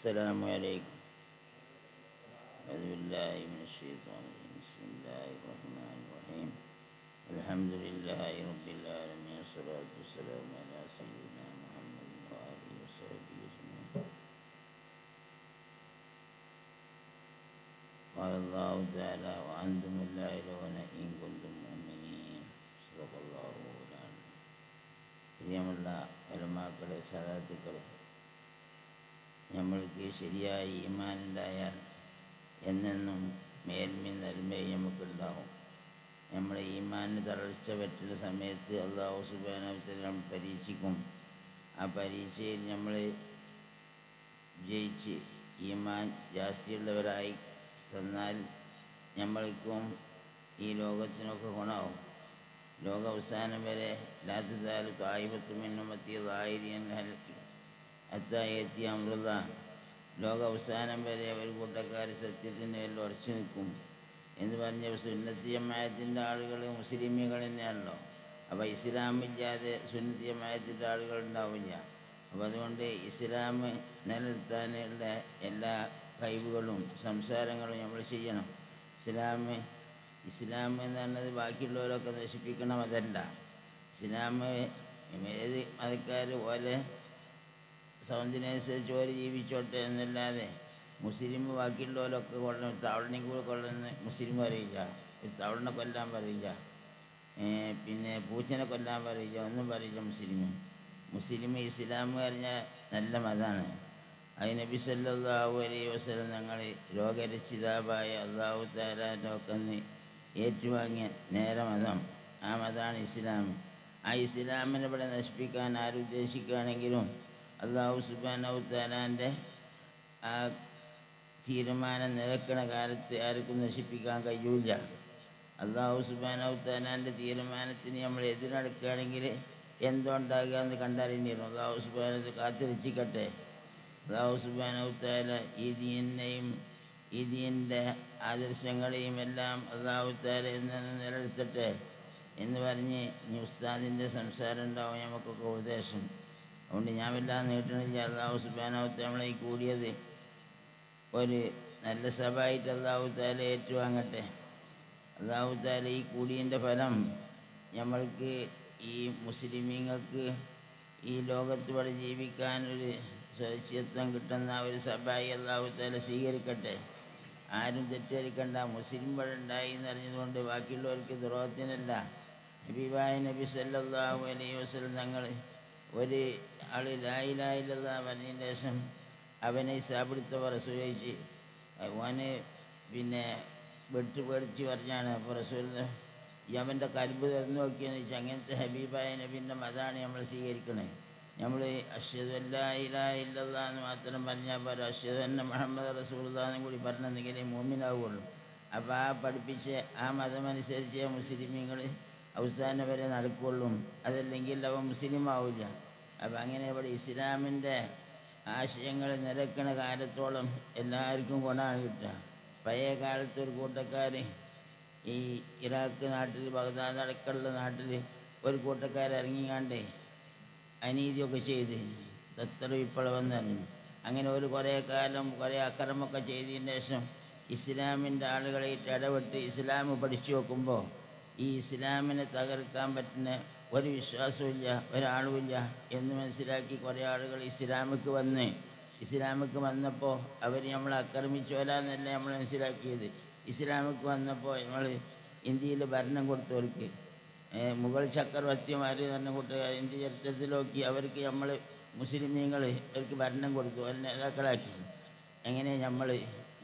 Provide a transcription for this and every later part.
السلام عليكم. أعوذ بالله من الشيطان الرجيم. بسم الله الرحمن الرحيم. الحمد لله رب العالمين والصلاة والسلام على سيدنا محمد وآله وصحبه أجمعين. قال الله تعالى وأنتم الليل إن كنتم مؤمنين صدق الله العظيم الله علماء كله سادات كله നമ്മൾക്ക് ശരിയായ ഈമാനുണ്ടായാൽ എന്നെന്നും മേന്മയും നന്മയും നമുക്കുണ്ടാവും നമ്മുടെ ഈമാന് തളർച്ച പറ്റുന്ന സമയത്ത് അള്ളാഹു സുബാന പരീക്ഷിക്കും. ആ പരീക്ഷയിൽ നമ്മൾ ജയിച്ച് ഈമാൻ ജാസ്തിയുള്ളവരായി തന്നാൽ നമ്മൾക്കും ഈ ലോകത്തിനൊക്കെ ഗുണമാവും. ലോക അവസാനം വരെ ലാത്തുദാൽ കായികത്തുമെന്നും തായിരിയൻ അത്തായെത്തി അമൃത. ലോക അവസാനം വരെ ഒരു കൂട്ടക്കാർ സത്യത്തിന്റെ മേൽ ഉറച്ചു നിൽക്കും എന്ന് പറഞ്ഞ സുന്നത്തിയമായത്തിന്റെ ആളുകൾ മുസ്ലിമികൾ തന്നെയാണല്ലോ. അപ്പോൾ ഇസ്ലാമില്ലാതെ സുന്നത്തിയമായത്തിന്റെ ആളുകൾ ഉണ്ടാവില്ല. അപ്പോൾ അതുകൊണ്ട് ഇസ്ലാം നിലനിർത്താനുള്ള എല്ലാ കഴിവുകളും സംസാരങ്ങളും നമ്മൾ ചെയ്യണം. ഇസ്ലാം ഇസ്ലാം എന്ന് പറഞ്ഞത് ബാക്കിയുള്ളവരൊക്കെ നശിപ്പിക്കണം അതല്ല. ഇസ്ലാം ഏത് മതക്കാർ ഓലെ സൗന്ദര്യമനുസരിച്ച് ഓര് ജീവിച്ചോട്ടെ എന്നല്ലാതെ മുസ്ലിം ബാക്കിയുള്ളവരൊക്കെ കൊള്ളണം തവളനെയും കൂടെ കൊള്ളണമെന്ന് മുസ്ലിം പറയില്ല. ഒരു തവളനെ കൊല്ലാൻ പറയില്ല. പിന്നെ പൂച്ചനെ കൊല്ലാൻ പറയില്ല ഒന്നും പറയില്ല മുസ്ലിം. മുസ്ലിം ഇസ്ലാം പറഞ്ഞാൽ നല്ല മതമാണ്. അത് നബി സല്ലല്ലാഹു അലൈഹി വസല്ലം ഞങ്ങൾ രോഗരക്ഷിതാവായ അള്ളാഹു താലാന്റെ ഏറ്റുവാങ്ങിയ നേര മതം. ആ മതമാണ് ഇസ്ലാം. ആ ഇസ്ലാമിനെ ഇവിടെ നശിപ്പിക്കാൻ ആരുദ്ദേശിക്കുകയാണെങ്കിലും അള്ളാഹു സുബാനൗത്താലാന്റെ താലാന്റെ ആ തീരുമാനം നിരക്കണ കാലത്ത് ആർക്കും നശിപ്പിക്കാൻ കഴിയൂല. അള്ളാഹു സുബാനൗത്താലാന്റെ താലാന്റെ തീരുമാനത്തിന് നമ്മൾ എതിരടക്കുകയാണെങ്കിൽ എന്തോ ഉണ്ടാകുക എന്ന് കണ്ടറിഞ്ഞിരുന്നു അള്ളാഹു സുബാനത് കാത്തിരച്ചിക്കട്ടെ. അള്ളാഹു സുബാനൗത്താല താല ഈ ദീനെയും ഈ ആദർശങ്ങളെയും എല്ലാം അള്ളാഹു താല എന്ന് നിലനിർത്തട്ടെ എന്ന് പറഞ്ഞ് ഉസ്താദിന്റെ സംസാരം ഉണ്ടാവും. നമുക്കൊക്കെ ഉപദേശം. അതുകൊണ്ട് ഞാൻ വല്ലാതെ നീട്ടണില്ല അള്ളാഹു സുബാനാവത്ത് നമ്മളെ ഈ കൂടിയത് ഒരു നല്ല സഭയായിട്ട് അള്ളാഹു താല ഏറ്റുവാങ്ങട്ടെ. അള്ളാഹു താല ഈ കൂടിയന്റെ ഫലം നമ്മൾക്ക് ഈ മുസ്ലിമീങ്ങൾക്ക് ഈ ലോകത്ത് ഇവിടെ ജീവിക്കാനൊരു സുരക്ഷിതത്വം കിട്ടുന്ന ഒരു സഭായി അള്ളാഹു താല സ്വീകരിക്കട്ടെ. ആരും തെറ്റിദ്ധരിക്കണ്ട. മുസ്ലിം ഇവിടെ ഉണ്ടായി എന്നറിഞ്ഞതുകൊണ്ട് ബാക്കിയുള്ളവർക്ക് ദ്രോഹത്തിനല്ല. നബിബായ നബി സല്ലാഹു അലൈഹി വസ്ലം തങ്ങൾ ഒരു ആൾ ലായിലായില്ല പറഞ്ഞതിന് ശേഷം അവനെ സാപിടുത്തവർ റസൂലിച്ച് അവന് പിന്നെ വെട്ട് പേടിച്ച് പറഞ്ഞാണ് അപ്പോൾ യമന്റെ കൽബ് തുറന്നു നോക്കിയെന്ന് വെച്ചാൽ അങ്ങനത്തെ ഹബീബായ പിന്നെ അതാണ് നമ്മൾ സ്വീകരിക്കണത് നമ്മൾ എന്ന് മാത്രം പറഞ്ഞാൽ പോരാ. അശ്വതന്നെ മുഹമ്മദ് റസൂൽദാന്നും കൂടി പറഞ്ഞെന്നെങ്കിലേ മോമിനാവുള്ളൂ. അപ്പോൾ ആ പഠിപ്പിച്ച് ആ മതമനുസരിച്ച് മുസ്ലിമീങ്ങൾ അവസാനം വരെ നടക്കുള്ളൂ. അതല്ലെങ്കിൽ അവ മുസ്ലിം ആവില്ല അപ്പം അങ്ങനെ ഇവിടെ ഇസ്ലാമിന്റെ ആശയങ്ങൾ നിരക്കണ കാലത്തോളം എല്ലാവർക്കും ഗുണമാണ് കിട്ടുക പഴയ കാലത്ത് ഒരു കൂട്ടക്കാർ ഈ ഇറാഖ് നാട്ടിൽ ബഗ്ദാദ് അടക്കമുള്ള നാട്ടിൽ ഒരു കൂട്ടക്കാർ ഇറങ്ങിക്കാണ്ട് അനീതിയൊക്കെ ചെയ്ത് എത്ര വിപ്ലവം തന്നെ അങ്ങനെ ഒരു കുറേ കാലം കുറേ അക്രമമൊക്കെ ചെയ്തതിന് ശേഷം ഇസ്ലാമിന്റെ ആളുകളായിട്ട് ഇടപെട്ട് ഇസ്ലാം പഠിച്ചു നോക്കുമ്പോൾ ഈ ഇസ്ലാമിനെ തകർക്കാൻ പറ്റുന്ന ഒരു വിശ്വാസമില്ല ഒരാളുമില്ല എന്ന് മനസ്സിലാക്കി കുറേ ആളുകൾ ഇസ്ലാമിക്ക് വന്ന് ഇസ്ലാമിക്ക് വന്നപ്പോൾ അവർ നമ്മളെ ആക്രമിച്ചോലാന്നല്ല നമ്മൾ മനസ്സിലാക്കിയത്. ഇസ്ലാമിക്ക് വന്നപ്പോൾ നമ്മൾ ഇന്ത്യയിൽ ഭരണം കൊടുത്തവർക്ക് മുഗൾ ചക്രവർത്തിമാർ തന്നെ കൊടുത്ത ഇന്ത്യ ചരിത്രത്തിൽ നോക്കി അവർക്ക് നമ്മൾ മുസ്ലിമീങ്ങൾ അവർക്ക് ഭരണം കൊടുത്തു അവർ നേതാക്കളാക്കി. എങ്ങനെ നമ്മൾ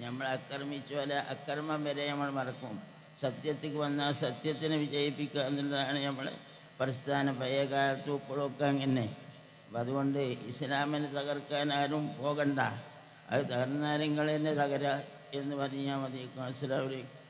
നമ്മൾ ആക്രമിച്ചു അല്ല അക്രമം വരെ നമ്മൾ മറക്കും. സത്യത്തിക്ക് വന്നാൽ സത്യത്തിനെ വിജയിപ്പിക്കുക എന്നുള്ളതാണ് നമ്മളെ പ്രസ്ഥാനം പഴയ കാലത്തും അങ്ങനെ അപ്പം അതുകൊണ്ട് ഇസ്ലാമിനെ തകർക്കാൻ ആരും പോകണ്ട. അത് തകർന്നാരെങ്കിൽ തന്നെ തകരാ എന്ന് പറഞ്ഞാൽ മതി. അസ്സലാമലൈക്കും